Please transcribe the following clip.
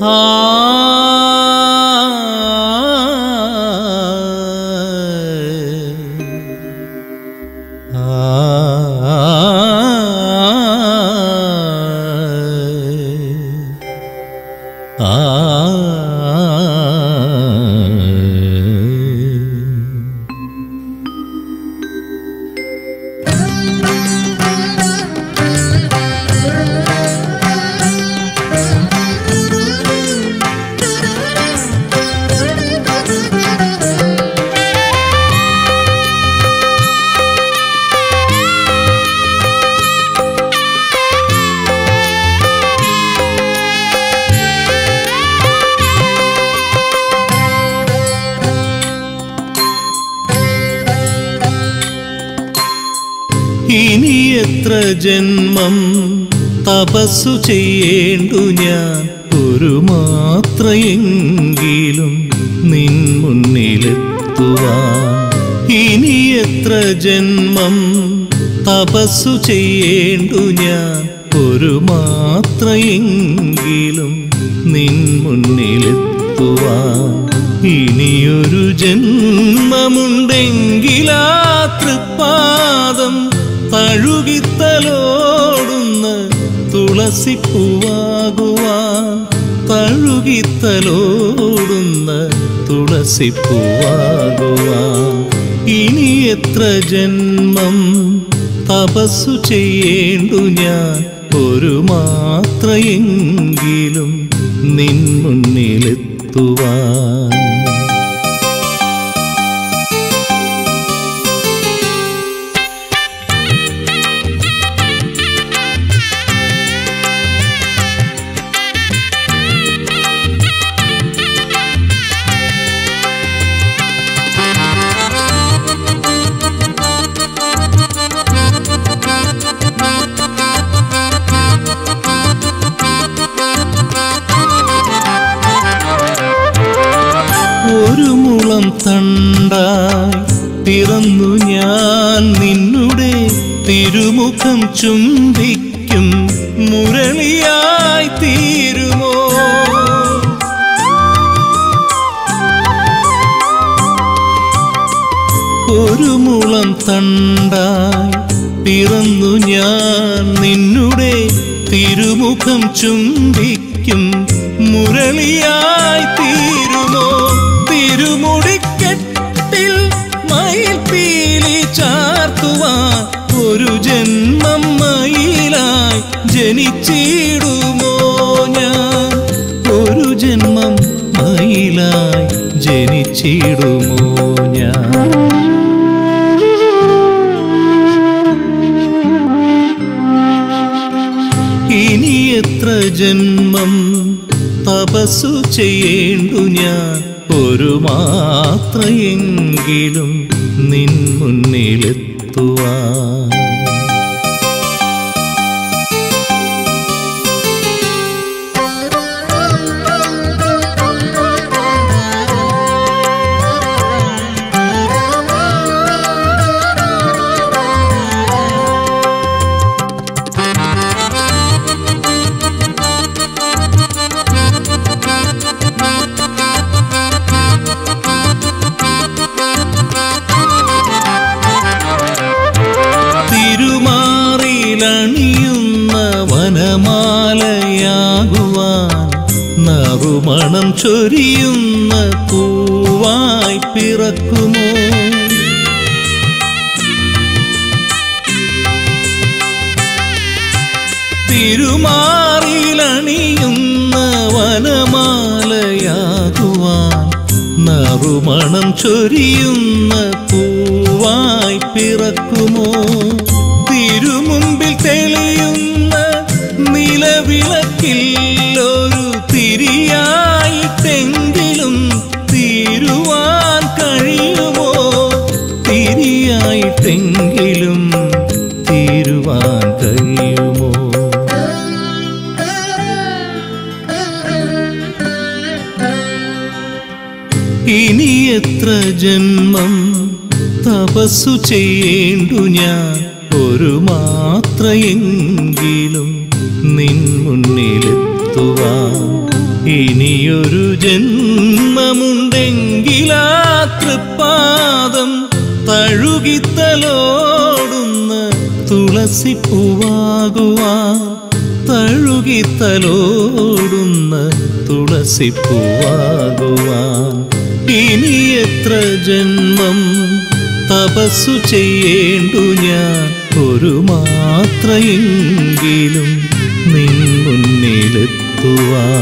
Ah. ഇനി എത്ര ജന്മം തപസ്സു ചെയ്യേണ്ടു ഞാൻ? ഒരു മാത്രയെങ്കിലും നിൻ മുന്നിലെത്തുവാൻ. ഇനി എത്ര ജന്മം തപസ്സു ചെയ്യേണ്ടു ഞാൻ? ഒരു മാത്രയെങ്കിലും നിൻ മുന്നിലെത്തുവാൻ. ഇനിയൊരു ജന്മമുണ്ടെങ്കിലാ തൃപ്പാദം തഴുകിത്തലോടുന്ന തുളസിപ്പൂവാകുവാൻ തഴുകിത്തലോടുന്ന തുളസിപ്പൂവാകുവാൻ ഇനി എത്ര ജന്മം തപസ്സു ചെയ്യേണ്ടു ഞാൻ? ഒരു മാത്രയെങ്കിലും നിൻ മുന്നിലെത്തുവാൻ. ഒരു മുളം തണ്ടായി പിറന്നു ഞാൻ നിന്നുടെ തിരുമുഖം ചുംബിക്കും മുരളിയായി തീരുമോ? ഒരു മുളം തണ്ടായി പിറന്നു ഞാൻ നിന്നുടെ തിരുമുഖം ചുംബിക്കും മുരളിയായി തീരുമോ? ജനിച്ചിടുമോ ഞാൻ? ഒരു ജന്മം മയിലായി ജനിച്ചിടുമോ ഞാൻ? ഇനി എത്ര ജന്മം തപസ്സു ചെയ്യേണ്ടു ഞാൻ? ഒരു മാത്രയെങ്കിലും നിൻ മുന്നിലെത്തുവാൻ. വനമാലയാകുവാൻ നറുമണം ചൊരിയുന്ന പൂവായി പിറക്കുമോ? തിരുമാറിയിലണിയുന്ന വനമാലയാകുവാൻ നറുമണം ചൊരിയുന്ന പൂവായി പിറക്കുമോ? ഇനി എത്ര ജന്മം തപസ്സു ചെയ്യേണ്ടു ഞാൻ? ഒരു മാത്രയെങ്കിലും നിൻ മുന്നിലെത്തുവാൻ ഇനിയൊരു ജന്മമുണ്ടെങ്കിലാ തൃപ്പാദം തഴുകിത്തലോടുന്ന തുളസിപ്പൂവാകുവാൻ തഴുകിത്തലോടുന്ന തുളസിപ്പൂവാകുവാൻ ഇനി എത്ര ജന്മം തപസ്സു ചെയ്യേണ്ടു ഞാൻ? ഒരു മാത്രയെങ്കിലും നിൻ മുന്നിലെത്തുവാൻ.